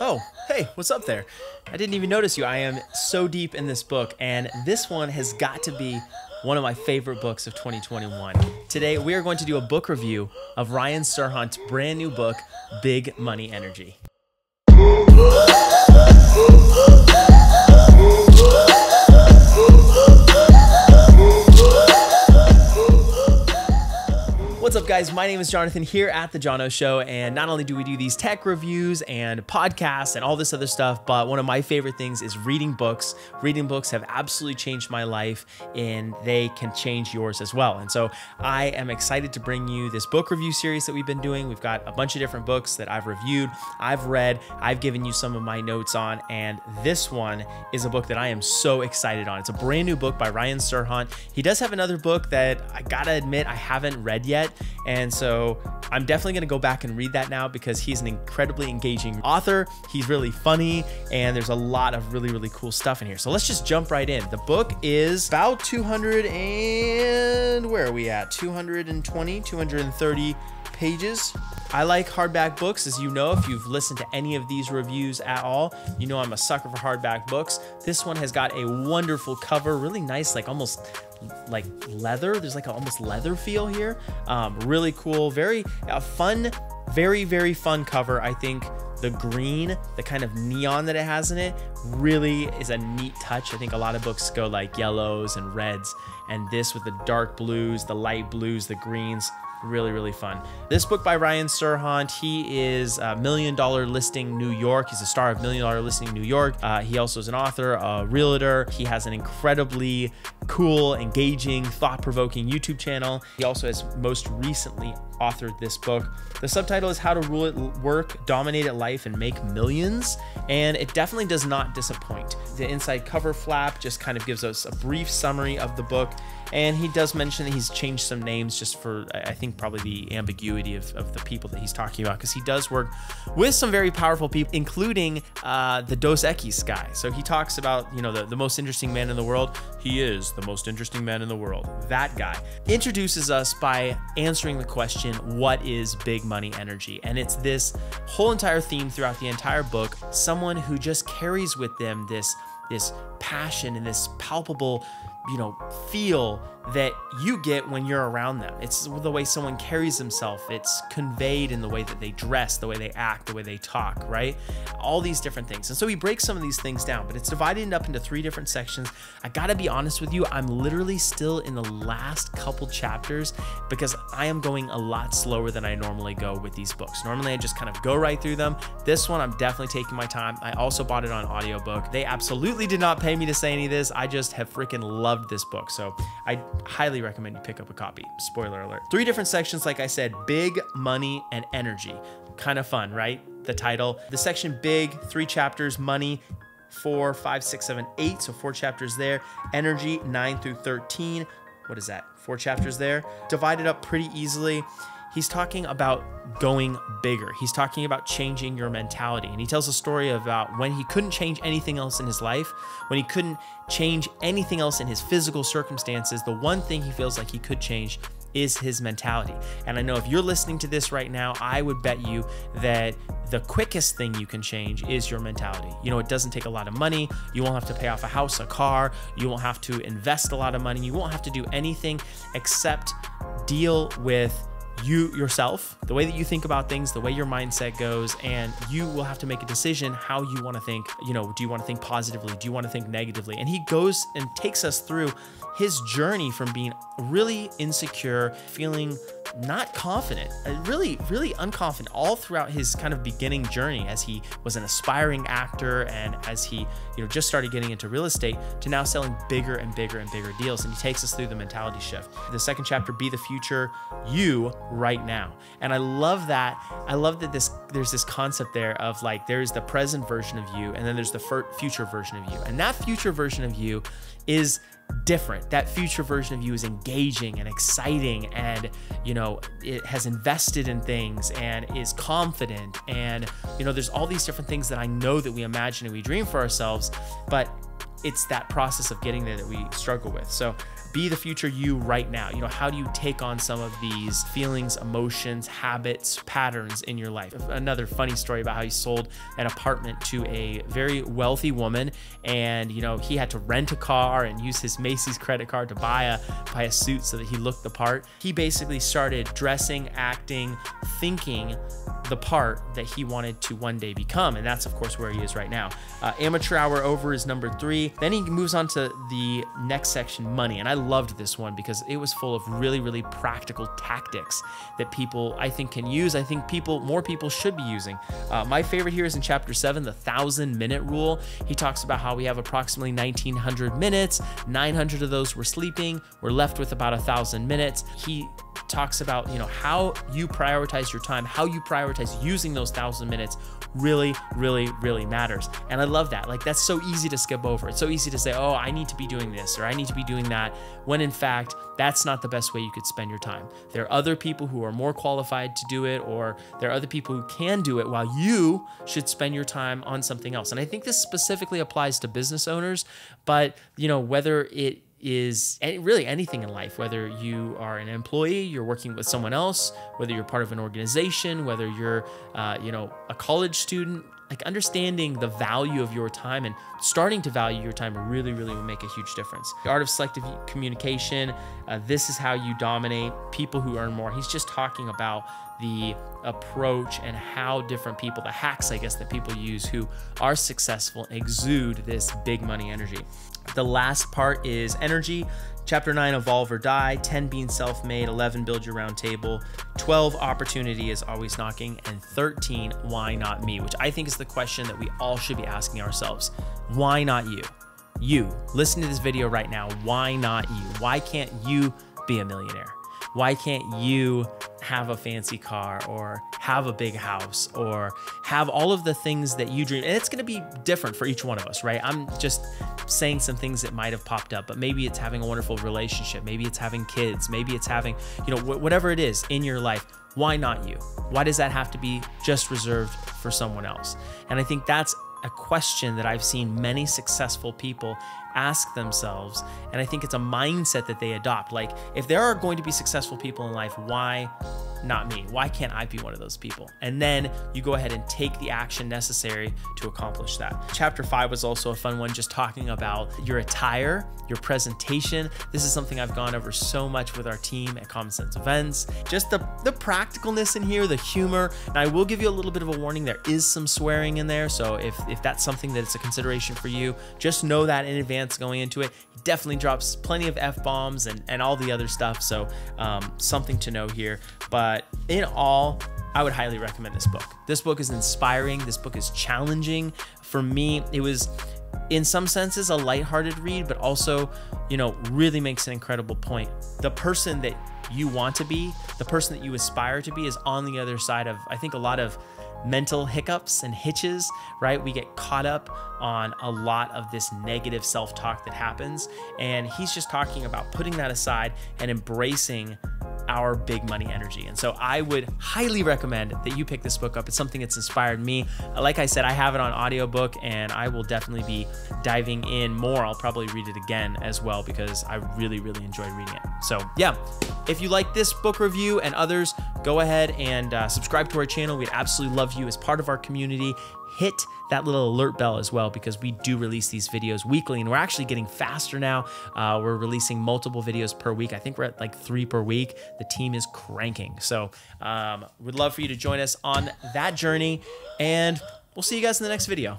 Oh, hey, what's up there? I didn't even notice you. I am so deep in this book, and this one has got to be one of my favorite books of 2021. Today, we are going to do a book review of Ryan Serhant's brand new book, Big Money Energy. Guys? My name is Jonathan here at The Jono Show. And not only do we do these tech reviews and podcasts and all this other stuff, but one of my favorite things is reading books. Reading books have absolutely changed my life and they can change yours as well. And so I am excited to bring you this book review series that we've been doing. We've got a bunch of different books that I've reviewed, I've read, I've given you some of my notes on. And this one is a book that I am so excited on. It's a brand new book by Ryan Serhant. He does have another book that I gotta admit I haven't read yet. And so I'm definitely to go back and read that now because he's an incredibly engaging author. He's really funny and there's a lot of really, really cool stuff in here. So let's just jump right in. The book is about 200 and where are we at? 220, 230 pages. I like hardback books, as you know, if you've listened to any of these reviews at all, you know I'm a sucker for hardback books. This one has got a wonderful cover, really nice, like almost like leather. There's like an almost leather feel here. Um, really cool, very uh, fun, very, very fun cover. I think the green, the kind of neon that it has in it, really is a neat touch. I think a lot of books go like yellows and reds, and this with the dark blues, the light blues, the greens, really really fun. This book by ryan serhant he is a million dollar listing new york. He's a star of million dollar listing new york. Uh, he also is an author a realtor. He has an incredibly cool engaging thought-provoking youtube channel. He also has most recently authored this book. The subtitle is how to rule at work dominate at life and make millions and it definitely does not disappoint. The inside cover flap just kind of gives us a brief summary of the book and he does mention that he's changed some names just for, I think, probably the ambiguity of, of the people that he's talking about, because he does work with some very powerful people, including uh, the Dos Equis guy. So he talks about, you know, the, the most interesting man in the world. He is the most interesting man in the world. That guy introduces us by answering the question, what is big money energy? And it's this whole entire theme throughout the entire book. Someone who just carries with them this this passion and this palpable you know, feel that you get when you're around them. It's the way someone carries themselves. It's conveyed in the way that they dress, the way they act, the way they talk, right? All these different things. And so he breaks some of these things down, but it's divided up into three different sections. I gotta be honest with you, I'm literally still in the last couple chapters because I am going a lot slower than I normally go with these books. Normally I just kind of go right through them. This one, I'm definitely taking my time. I also bought it on audiobook. They absolutely did not pay me to say any of this. I just have freaking loved this book. So I highly recommend you pick up a copy. Spoiler alert. Three different sections, like I said big, money, and energy. Kind of fun, right? The title. The section big, three chapters, money, four, five, six, seven, eight. So four chapters there. Energy, nine through 13. What is that? Four chapters there. Divided up pretty easily he's talking about going bigger. He's talking about changing your mentality. And he tells a story about when he couldn't change anything else in his life, when he couldn't change anything else in his physical circumstances, the one thing he feels like he could change is his mentality. And I know if you're listening to this right now, I would bet you that the quickest thing you can change is your mentality. You know, it doesn't take a lot of money. You won't have to pay off a house, a car. You won't have to invest a lot of money. You won't have to do anything except deal with you yourself, the way that you think about things, the way your mindset goes, and you will have to make a decision how you want to think. You know, do you want to think positively? Do you want to think negatively? And he goes and takes us through his journey from being really insecure, feeling not confident, uh, really, really unconfident all throughout his kind of beginning journey as he was an aspiring actor and as he, you know, just started getting into real estate to now selling bigger and bigger and bigger deals. And he takes us through the mentality shift. The second chapter, Be the Future, You Right Now. And I love that. I love that this there's this concept there of like there's the present version of you and then there's the future version of you. And that future version of you is different. That future version of you is engaging and exciting and, you know, it has invested in things and is confident. And, you know, there's all these different things that I know that we imagine and we dream for ourselves. But it's that process of getting there that we struggle with. So be the future you right now. You know, how do you take on some of these feelings, emotions, habits, patterns in your life? Another funny story about how he sold an apartment to a very wealthy woman and, you know, he had to rent a car and use his Macy's credit card to buy a buy a suit so that he looked the part. He basically started dressing, acting, thinking the part that he wanted to one day become. And that's, of course, where he is right now. Uh, amateur hour over is number three. Then he moves on to the next section, money. And I loved this one because it was full of really, really practical tactics that people, I think, can use. I think people, more people should be using. Uh, my favorite here is in chapter seven, the thousand minute rule. He talks about how we have approximately 1900 minutes, 900 of those were sleeping. We're left with about a thousand minutes. He talks about you know how you prioritize your time how you prioritize using those thousand minutes really really really matters. And i love that. Like that's so easy to skip over. It's so easy to say oh i need to be doing this or i need to be doing that when in fact that's not the best way you could spend your time. There are other people who are more qualified to do it or there are other people who can do it while you should spend your time on something else. And i think this specifically applies to business owners but you know whether it is really anything in life, whether you are an employee, you're working with someone else, whether you're part of an organization, whether you're, uh, you know, a college student, like understanding the value of your time and starting to value your time really, really will make a huge difference. The art of selective communication, uh, this is how you dominate people who earn more. He's just talking about the approach and how different people, the hacks, I guess, that people use who are successful exude this big money energy. The last part is energy. Chapter 9, Evolve or Die, 10 being self made, 11 build your round table, 12 opportunity is always knocking, and 13 why not me, which I think is the question that we all should be asking ourselves. Why not you? You, listen to this video right now. Why not you? Why can't you be a millionaire? Why can't you have a fancy car or have a big house or have all of the things that you dream? And it's going to be different for each one of us, right? I'm just saying some things that might have popped up, but maybe it's having a wonderful relationship. Maybe it's having kids. Maybe it's having, you know, whatever it is in your life. Why not you? Why does that have to be just reserved for someone else? And I think that's a question that I've seen many successful people ask themselves. And I think it's a mindset that they adopt. Like, if there are going to be successful people in life, why not me? Why can't I be one of those people? And then you go ahead and take the action necessary to accomplish that. Chapter five was also a fun one, just talking about your attire, your presentation. This is something I've gone over so much with our team at Common Sense Events. Just the, the practicalness in here, the humor. And I will give you a little bit of a warning there is some swearing in there. So if, if that's something that it's a consideration for you, just know that in advance going into it. Definitely drops plenty of F bombs and, and all the other stuff. So um, something to know here. But but in all, I would highly recommend this book. This book is inspiring. This book is challenging. For me, it was in some senses a lighthearted read, but also, you know, really makes an incredible point. The person that you want to be, the person that you aspire to be is on the other side of, I think, a lot of mental hiccups and hitches, right? We get caught up on a lot of this negative self talk that happens. And he's just talking about putting that aside and embracing our big money energy. And so I would highly recommend that you pick this book up. It's something that's inspired me. Like I said, I have it on audiobook and I will definitely be diving in more. I'll probably read it again as well because I really, really enjoyed reading it. So, yeah, if you like this book review and others, go ahead and uh, subscribe to our channel. We'd absolutely love you as part of our community hit that little alert bell as well because we do release these videos weekly and we're actually getting faster now. Uh, we're releasing multiple videos per week. I think we're at like three per week. The team is cranking. So um, we'd love for you to join us on that journey and we'll see you guys in the next video.